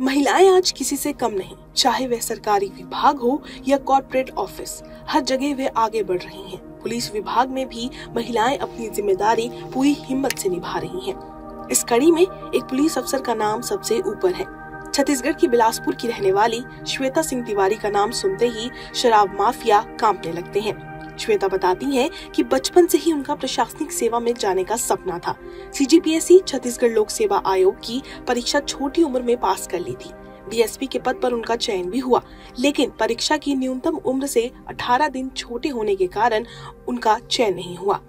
महिलाएँ आज किसी से कम नहीं, चाहे वह सरकारी विभाग हो या कॉर्पोरेट ऑफ़िस हर जगह वे आगे बढ़ रही हैं। पुलिस विभाग में भी महिलाएँ अपनी ज़िम्मेदारी पूरी हिम्मत से निभा रही हैं। इस कड़ी में एक पुलिस अफसर का नाम सबसे ऊपर है छत्तीसगढ़ की बिलासपुर की रहने वाली श्वेता सिंह तिवारी का नाम सुनते ही शराब माफिया कांपने लगते हैं श्वेता बताती हैं कि बचपन से ही उनका प्रशासनिक सेवा में जाने का सपना था। सीजीपीएससी, छत्तीसगढ़ लोक सेवा आयोग की परीक्षा छोटी उम्र में पास कर ली थी। डीएसपी के पद पर उनका चयन भी हुआ, लेकिन परीक्षा की न्यूनतम उम्र से 18 दिन छोटे होने के कारण उनका चयन नहीं हुआ।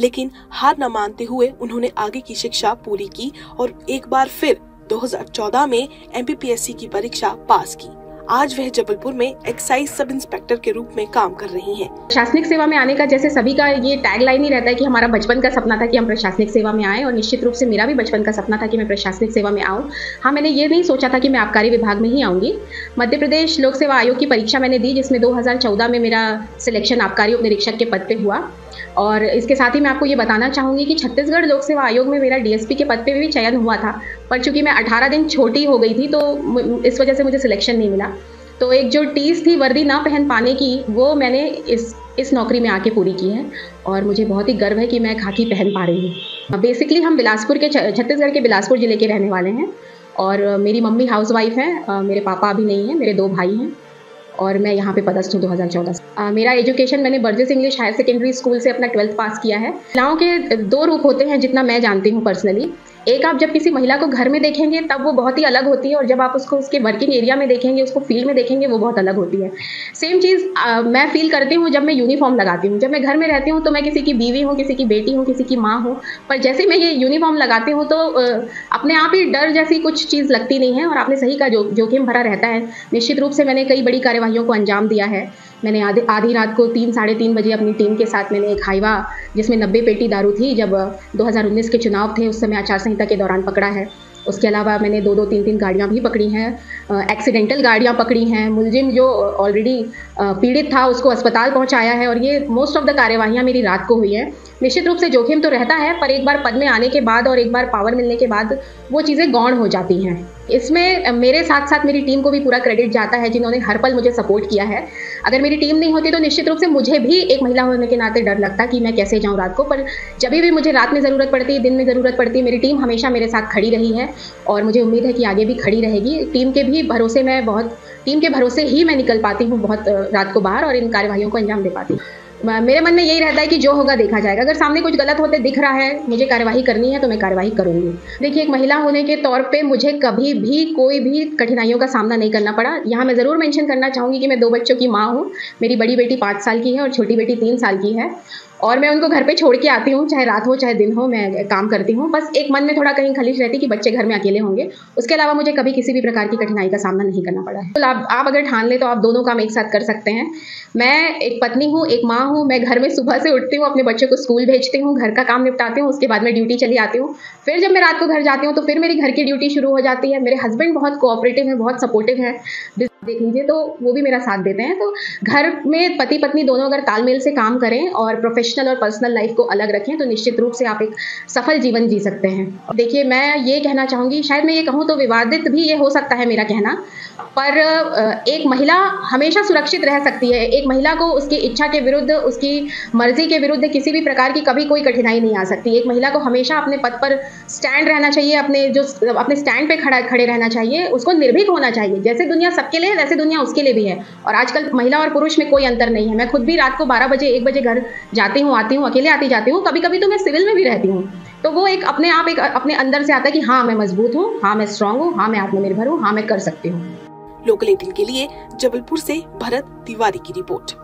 लेकिन हार न मानते हुए उन्होंने आगे की शिक्षा पूरी की और एक बार फिर 2014 में एमपीपीएससी की परीक्षा पास की। आज वह जबलपुर में एक्साइज सब इंस्पेक्टर के रूप में काम कर रही हैं। प्रशासनिक सेवा में आने का जैसे सभी का ये टैग लाइन ही रहता है कि हमारा बचपन का सपना था कि हम प्रशासनिक सेवा में आए और निश्चित रूप से मेरा भी बचपन का सपना था कि मैं प्रशासनिक सेवा में आऊँ। हाँ मैंने ये नहीं सोचा था कि मैं आबकारी विभाग में ही आऊँगी। मध्य प्रदेश लोक सेवा आयोग की परीक्षा मैंने दी, जिसमें दो हज़ार चौदह में मेरा सिलेक्शन आबकारी उप निरीक्षक के पद पर हुआ। और इसके साथ ही मैं आपको ये बताना चाहूँगी कि छत्तीसगढ़ लोक सेवा आयोग में मेरा डीएसपी के पद पर भी चयन हुआ था। पर चूँकि मैं 18 दिन छोटी हो गई थी तो इस वजह से मुझे सिलेक्शन नहीं मिला। तो एक जो टीस थी, वर्दी ना पहन पाने की, वो मैंने इस इस नौकरी में आके पूरी की है और मुझे बहुत ही गर्व है कि मैं खाकी पहन पा रही हूँ। बेसिकली हम बिलासपुर के छत्तीसगढ़ के बिलासपुर ज़िले के रहने वाले हैं और मेरी मम्मी हाउस वाइफ हैं मेरे पापा अभी नहीं हैं, मेरे दो भाई हैं और मैं यहाँ पे पदस्थ हूँ 2014 से। मेरा एजुकेशन मैंने Burgess English higher secondary school से अपना ट्वेल्थ पास किया है। महिलाओं के दो रूप होते हैं जितना मैं जानती हूँ पर्सनली एक आप जब किसी महिला को घर में देखेंगे, तब वो बहुत ही अलग होती है और जब आप उसको उसके वर्किंग एरिया में देखेंगे, उसको फ़ील्ड में देखेंगे, वो बहुत अलग होती है। सेम चीज़ मैं फील करती हूँ जब मैं यूनिफॉर्म लगाती हूँ। जब मैं घर में रहती हूँ तो मैं किसी की बीवी हूँ, किसी की बेटी हूँ, किसी की माँ हूँ, पर जैसे मैं ये यूनिफॉर्म लगाती हूँ तो अपने आप ही डर जैसी कुछ चीज़ लगती नहीं है और आपने सही का जो, जोखिम भरा रहता है। निश्चित रूप से मैंने कई बड़ी कार्यवाही को अंजाम दिया है। मैंने आधी आधी रात को तीन, साढ़े तीन बजे अपनी टीम के साथ मैंने एक हाईवा जिसमें नब्बे पेटी दारू थी, जब 2019 के चुनाव थे, उस समय आचार संहिता के दौरान पकड़ा है। उसके अलावा मैंने दो दो तीन तीन गाड़ियाँ भी पकड़ी हैं। एक्सीडेंटल गाड़ियाँ पकड़ी हैं। मुलजिम जो ऑलरेडी पीड़ित था, उसको अस्पताल पहुँचाया है और ये मोस्ट ऑफ़ द कार्यवाहियाँ मेरी रात को हुई हैं। निश्चित रूप से जोखिम तो रहता है, पर एक बार पद में आने के बाद और एक बार पावर मिलने के बाद वो चीज़ें गौण हो जाती हैं। इसमें मेरे साथ साथ मेरी टीम को भी पूरा क्रेडिट जाता है जिन्होंने हर पल मुझे सपोर्ट किया है। अगर मेरी टीम नहीं होती तो निश्चित रूप से मुझे भी एक महिला होने के नाते डर लगता कि मैं कैसे जाऊँ रात को। पर जब भी मुझे रात में ज़रूरत पड़ती है दिन में ज़रूरत पड़ती है मेरी टीम हमेशा मेरे साथ खड़ी रही है और मुझे उम्मीद है कि आगे भी खड़ी रहेगी। टीम के भी भरोसे में बहुत, टीम के भरोसे ही मैं निकल पाती हूँ बहुत रात को बाहर और इन कार्यवाही को अंजाम दे पाती हूँ। मेरे मन में यही रहता है कि जो होगा देखा जाएगा। अगर सामने कुछ गलत होते दिख रहा है, मुझे कार्यवाही करनी है तो मैं कार्यवाही करूँगी। देखिए, एक महिला होने के तौर पे मुझे कभी भी कोई भी कठिनाइयों का सामना नहीं करना पड़ा। यहाँ मैं ज़रूर मेंशन करना चाहूँगी कि मैं दो बच्चों की माँ हूँ। मेरी बड़ी बेटी पाँच साल की है और छोटी बेटी तीन साल की है। और मैं उनको घर पे छोड़ के आती हूँ चाहे रात हो चाहे दिन हो मैं काम करती हूँ। बस एक मन में थोड़ा कहीं खलिश रहती कि बच्चे घर में अकेले होंगे। उसके अलावा मुझे कभी किसी भी प्रकार की कठिनाई का सामना नहीं करना पड़ा। है तो आप, आप अगर ठान ले तो आप दोनों काम एक साथ कर सकते हैं। मैं एक पत्नी हूँ एक माँ हूँ मैं घर में सुबह से उठती हूँ अपने बच्चे को स्कूल भेजती हूँ घर का काम निपटाती हूँ उसके बाद मैं ड्यूटी चली आती हूँ। फिर जब मैं रात को घर जाती हूँ तो फिर मेरी घर की ड्यूटी शुरू हो जाती है। मेरे हस्बैंड बहुत कोऑपरेटिव है बहुत सपोर्टिव है। देख लीजिए तो वो भी मेरा साथ देते हैं। तो घर में पति पत्नी दोनों अगर तालमेल से काम करें और प्रोफेशनल और पर्सनल लाइफ को अलग रखें तो निश्चित रूप से आप एक सफल जीवन जी सकते हैं। देखिए, मैं ये कहना चाहूँगी, शायद मैं ये कहूँ तो विवादित भी ये हो सकता है मेरा कहना, पर एक महिला हमेशा सुरक्षित रह सकती है। एक महिला को उसकी इच्छा के विरुद्ध, उसकी मर्ज़ी के विरुद्ध किसी भी प्रकार की कभी कोई कठिनाई नहीं आ सकती। एक महिला को हमेशा अपने पद पर स्टैंड रहना चाहिए, अपने जो, अपने स्टैंड पे खड़ा, खड़े रहना चाहिए, उसको निर्भीक होना चाहिए। जैसे दुनिया सबके लिए वैसे दुनिया उसके लिए भी है। और आजकल महिला और पुरुष में कोई अंतर नहीं है। मैं खुद भी रात को बारह बजे, एक बजे घर जाती हूँ, आती हूँ, अकेले आती जाती हूँ। कभी कभी तो मैं सिविल में भी रहती हूँ। तो वो एक अपने आप एक, अपने अंदर से आता है कि हाँ मैं मज़बूत हूँ हाँ मैं स्ट्रांग हूँ हाँ मैं आत्मनिर्भर हूँ हाँ मैं कर सकती हूँ। लोकल एटीन के लिए जबलपुर से भरत तिवारी की रिपोर्ट।